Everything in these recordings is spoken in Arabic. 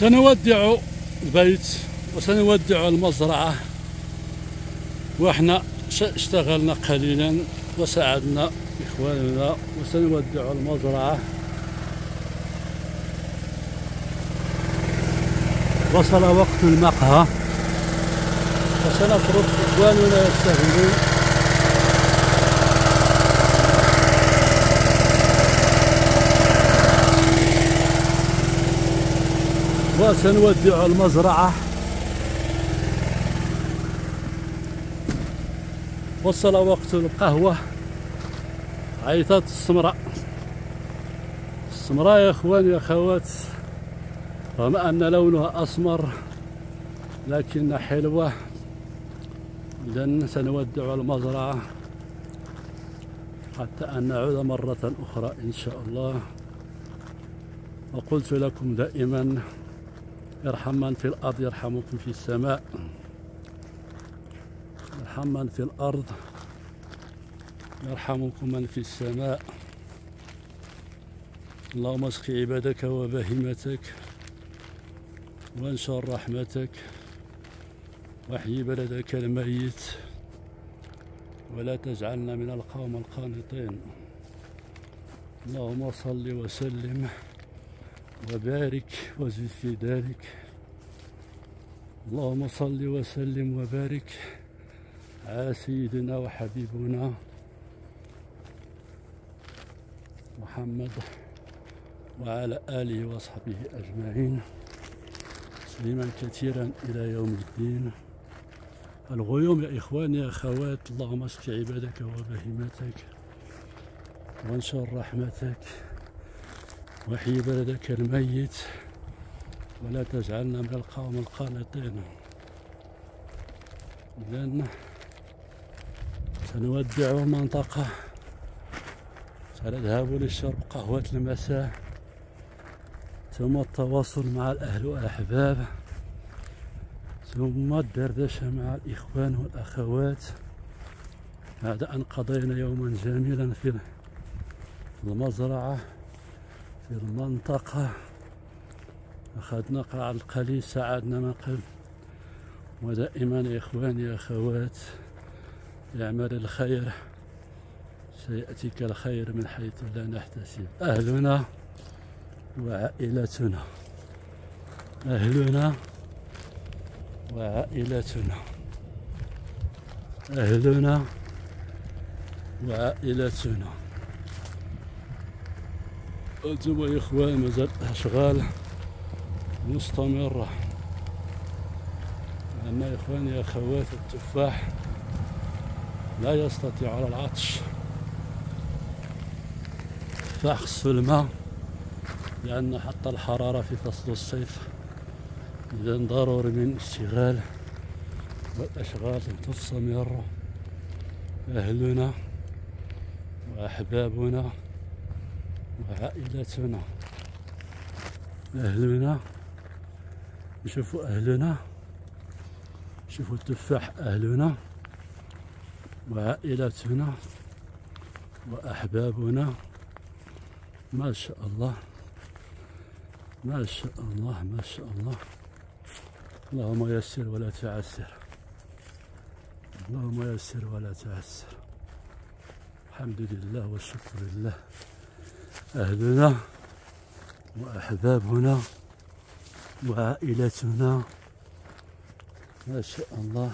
سنودع البيت وسنودع المزرعة وإحنا ش- اشتغلنا قليلا وساعدنا إخواننا وسنودع المزرعة. وصل وقت المقهى وسنترك إخواننا وسنودع المزرعة. وصل وقت القهوة. عيطت السمراء. السمراء يا إخواني يا أخوات. رغم أن لونها أسمر لكن حلوة. اذا سنودع المزرعة حتى أن نعود مرة أخرى إن شاء الله. وقلت لكم دائما ارحم من في الأرض يرحمكم في السماء. ارحم من في الأرض يرحمكم من في السماء. اللهم اسق عبادك وبهيمتك وانشر رحمتك واحيي بلدك الميت. ولا تجعلنا من القوم القانطين. اللهم صل وسلم وبارك وزد في ذلك اللهم صل وسلم وبارك على سيدنا وحبيبنا محمد وعلى آله وصحبه أجمعين. تسليما كثيرا إلى يوم الدين. الغيوم يا إخواني يا أخوات اللهم اسق عبادك وبهيمتك وانشر رحمتك. وحي بلدك الميت ولا تجعلنا من القوم القانطين إذن سنودع المنطقة سنذهب لشرب قهوة المساء ثم التواصل مع الأهل والأحباب ثم الدردشة مع الإخوان والأخوات. بعد أن قضينا يوما جميلا في المزرعة في المنطقة. أخذنا قاع القليل ساعدنا قبل ودائما إخواني أخوات اعمل الخير. سيأتيك الخير من حيث لا نحتسب. أهلنا وعائلتنا. أهلنا وعائلتنا. أهلنا وعائلتنا. أنتم يا إخوان مازال أشغال مستمرة. لأن يا إخواني يا أخوات التفاح لا يستطيع على العطش التفاح خصو الماء لأن حتى الحرارة في فصل الصيف إذا ضروري من اشتغال والأشغال تستمر. أهلنا وأحبابنا وعائلتنا أهلنا. نشوفوا أهلنا. شوفوا التفاح أهلنا. وعائلتنا. وأحبابنا. ما شاء الله. ما شاء الله ما شاء الله. اللهم يسر ولا تعسر. اللهم يسر ولا تعسر. الحمد لله والشكر لله. أهلنا وأحبابنا وعائلتنا. ما شاء الله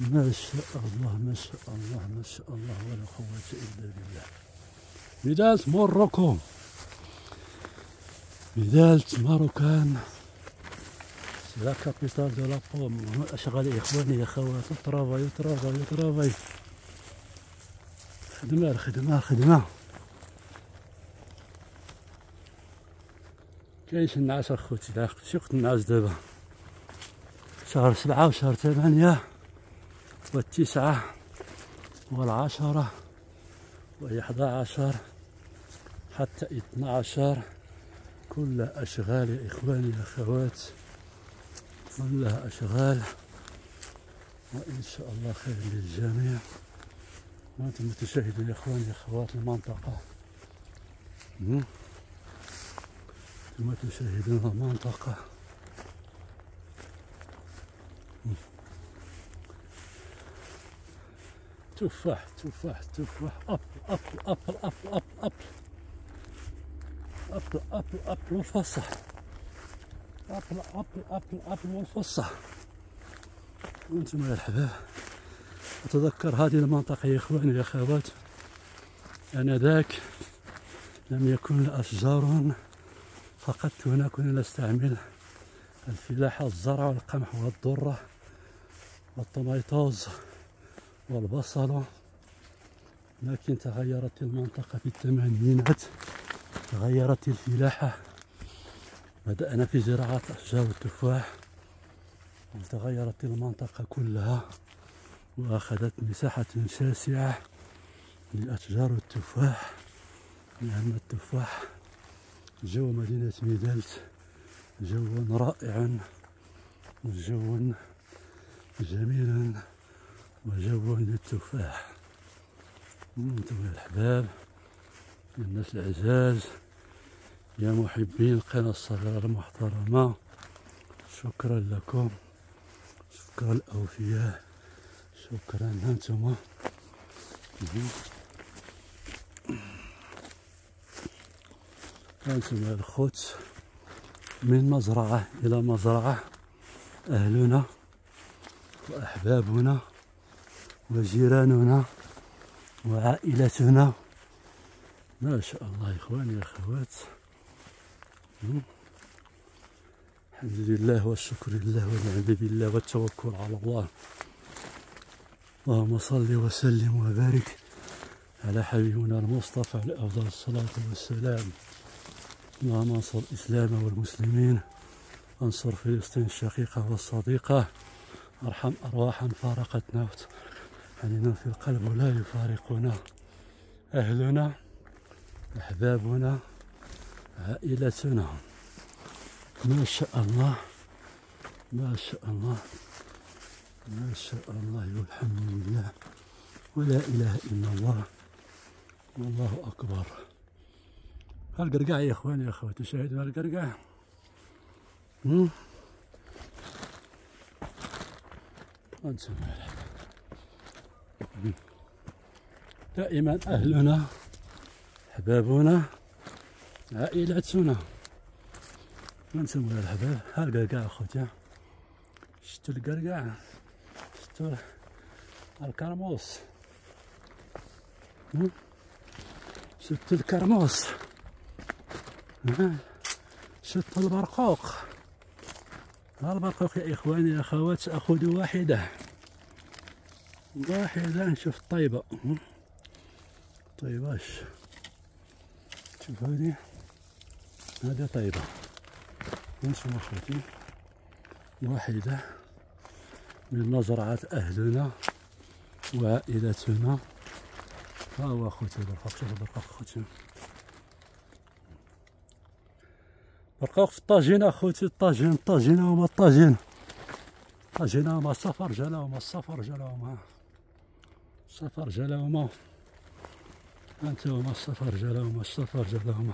ما شاء الله ما شاء الله ما شاء الله ولا قوة إلا بالله. ميدلت Morocco ميدلت marocaine. la capitale de la pomme أشغال إخواني يا خوات travail travail travail خدمة الخدمة خدمة. كاينش النعاس اخوتي لا شفت النعاس دابا؟ شهر سبعة وشهر ثمانية والتسعة والعشرة وإحدى عشر حتى اثنا عشر كل أشغال يا إخواني يا أخوات كلها أشغال. وإن شاء الله خير للجميع. وأنتم تشاهدون يا إخواني يا أخوات المنطقة. كما تشاهدون المنطقة تفاح تفاح تفاح. أبل أبل أبل أبل أبل أبل أبل أبل أبل والفصح أبل أبل أبل أبل والفصح وأنتم يا الحباب أتذكر هذه المنطقة يا إخواني يا أخوات. آنذاك لم يكن الأشجار فقط هنا كنا نستعمل الفلاحة الزرع والقمح والذرة والطميطوز والبصل. لكن تغيرت المنطقة في الثمانينات تغيرت الفلاحة بدأنا في زراعة أشجار التفاح وتغيرت المنطقة كلها وأخذت مساحة شاسعة لأشجار التفاح لأن التفاح جو مدينة ميدالت جو رائع وجو جميل وجو للتفاح. أنتم يا الأحباب يا الناس الأعزاز يا محبين القناة الصغيرة المحترمة. شكرا لكم شكرا الأوفياء شكرا أنتم أنتم يا الخوت من مزرعة إلى مزرعة أهلنا وأحبابنا وجيراننا وعائلتنا. ما شاء الله إخواني أخوات. الحمد لله والشكر لله والنعم بالله والتوكل على الله. اللهم صل وسلم وبارك على حبيبنا المصطفى عليه أفضل الصلاة والسلام. اللهم أنصر الإسلام والمسلمين أنصر فلسطين الشقيقة والصديقة. أرحم أرواحا فارقتنا حنين في القلب لا يفارقنا. أهلنا أحبابنا عائلتنا. ما شاء الله ما شاء الله ما شاء الله والحمد لله ولا إله إلا الله. والله أكبر. القرقاع يا إخواني يا أخواتي شاهدوا القرقاع. دائما أهلنا احبابنا عائلتنا. ونسموها الحباب؟ ها القرقاع أخوتي. شتو القرقاع؟ شتو الكرموس؟ شتو الكرموس؟ شتو البرقوق. البرقوق يا إخواني يا أخوات أخذ واحدة. واحدة نشوف طيبة طيباش شوف هذه. هذه طيبة. نشوف أخوتي واحدة. من مزرعة أهلنا. وعائلتنا. ها هو أخوتي البرقوق. شوف البرقوق أخوتي. برقوق في الطاجين أخوتي الطاجين الطاجين هما الطاجين. الطاجين هما السفر جلاهما السفر جلاهما السفر جلاهما أنت هما السفر جلاهما السفر جلاهما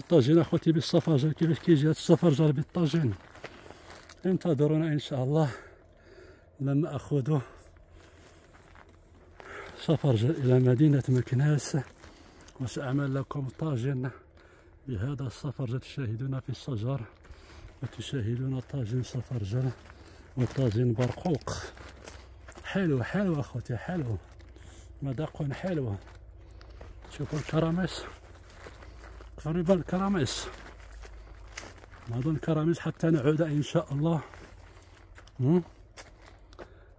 الطاجين أخوتي بالسفرجل كيفاش كيجي هاد السفرجل بالطاجين انتظرونا إن شاء الله. لما أخذ سفرجل إلى مدينة مكناس. وسأعمل لكم طاجن بهذا السفرجل تشاهدون في الشجر. وتشاهدون طاجن سفرجل وطاجن برقوق. حلو حلو أخوتي حلو. مذاق حلو. شوفوا الكراميس. قريبا الكراميس. نظن كراميس حتى نعود إن شاء الله.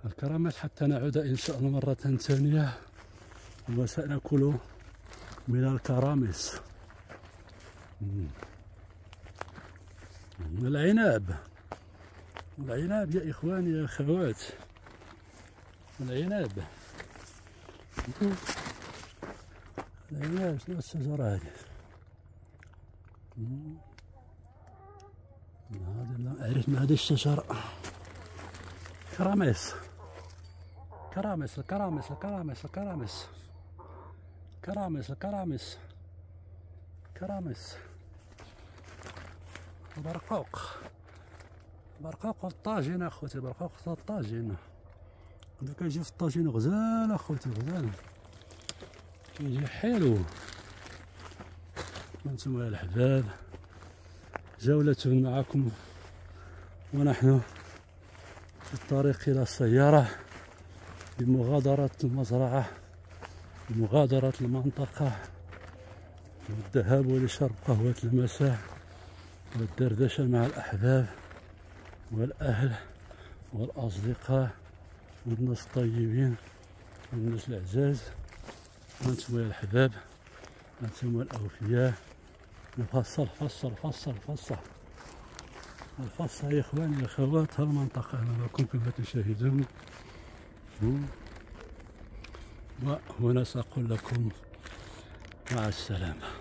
الكراميس حتى نعود إن شاء الله مرة ثانية. وسنأكل من الكراميس. العناب. العناب يا إخواني يا أخوات. العناب. العناب شنو الشجرة هذه عرفت ما هذه الشجرة كراميس. كراميس الكراميس الكراميس الكراميس كراميس الكراميس كراميس. برقوق. برقوق الطاجين أخوتي برقوق الطاجين هذا كيجي في الطاجين غزال أخوتي غزال. كيجي حلو أنتم يا الحباب جولة معكم. ونحن في الطريق إلى السيارة بمغادرة المزرعة بمغادرة المنطقة. والذهاب لشرب قهوة المساء. والدردشة مع الأحباب والأهل والأصدقاء والناس الطيبين والناس العزاز وأنتم يا الأحباب أنتم الأوفياء. نفصل فصل فصل فصل. الفصل يا إخواني يا أخوات هالمنطقة أمامكم كما تشاهدون. وهنا سأقول لكم مع السلامة.